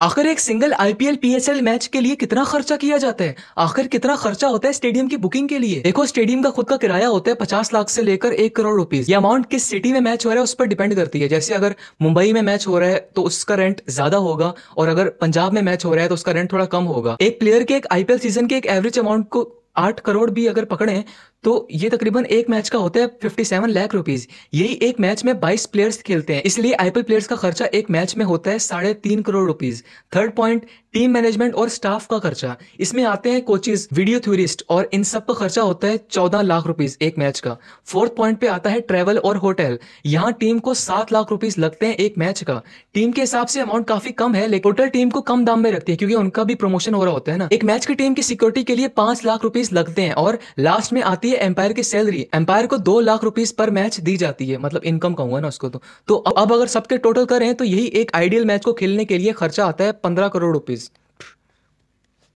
आखिर एक single IPL PSL match के लिए कितना खर्चा किया जाता है? आखिर कितना खर्चा होता है स्टेडियम की बुकिंग के लिए? देखो स्टेडियम का खुद का किराया होता है पचास लाख से लेकर एक करोड़ रुपीज़ ये अमाउंट किस सिटी में मैच हो रहा है उस पर डिपेंड करती है। जैसे अगर मुंबई में मैच हो रहा है तो उसका रेंट ज़्यादा होगा और अगर पंजाब में मैच हो रहा है तो उसका रेंट थोड़ा कम होगा। एक प्लेयर के एक आईपीएल सीज़न के एक एवरेज अमाउंट को आठ करोड़ भी अगर पकड़े तो ये तकरीबन एक मैच का होता है 57 लाख रुपीज़ यही एक मैच में 22 प्लेयर्स खेलते हैं. इसलिए आईपीएल प्लेयर्स का खर्चा एक मैच में होता है साढ़े तीन crore rupees third point team management और स्टाफ का खर्चा. इसमें आते हैं कोचेज वीडियो थ्योरिस्ट और इन सब का खर्चा होता है चौदह लाख रुपीज़ एक मैच का. फोर्थ पॉइंट पे आता है ट्रेवल और होटल यहाँ टीम को सात लाख रुपीज़ लगते हैं एक मैच का. टीम के हिसाब से अमाउंट काफ़ी कम है, लेकिन टोटल टीम को कम दाम में रखती है, क्योंकि उनका भी प्रमोशन हो रहा होता है ना. एक मैच की टीम की सिक्योरिटी के लिए पाँच लाख रुपीज़ लगते हैं और लास्ट में आती है एम्पायर की सैलरी एम्पायर को दो लाख रुपीज़ पर मैच दी जाती है। मतलब इनकम कहूँगा ना उसको तो। तो अब अगर सबके टोटल करें तो यही एक आइडियल मैच को खेलने के लिए खर्चा आता है पंद्रह करोड़ रुपीज़